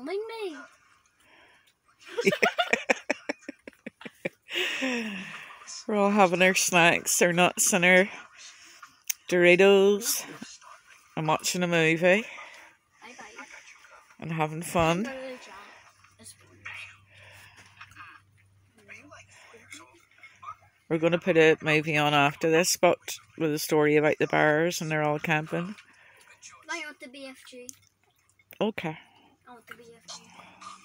filming me. We're all having our snacks, our nuts, and our Doritos. I'm watching a movie and having fun. Go to the chat. It's- We're going to put a movie on after this, but with a story about the bears and they're all camping. I want the BFG. Okay. I want the BFG.